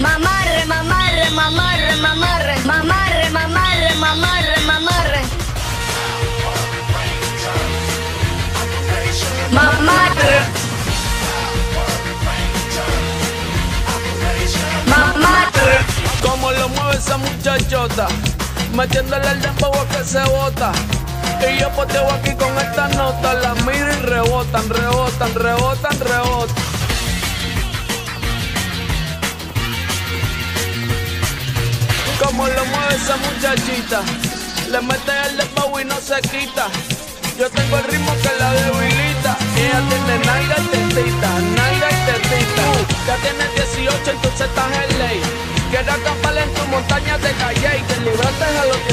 Mamarre, mamarre, mamarre, mamarre, mamarre, mamarre, mamarre, mamarre. Mamarre. Mamarre. Como lo mueve esa muchachota, metiéndole el dembow que se bota. Y yo poteo aquí con esta nota, la miro y rebotan, rebotan, rebotan, rebotan. Como lo mueve esa muchachita, le mete el dembow y no se quita. Yo tengo el ritmo que la debilita. Ella tiene nalga y tetita, nalga y tetita. Ya tienes 18, entonces estás en ley. Quiero acampar en tu montaña de calle y te libraste a los 18.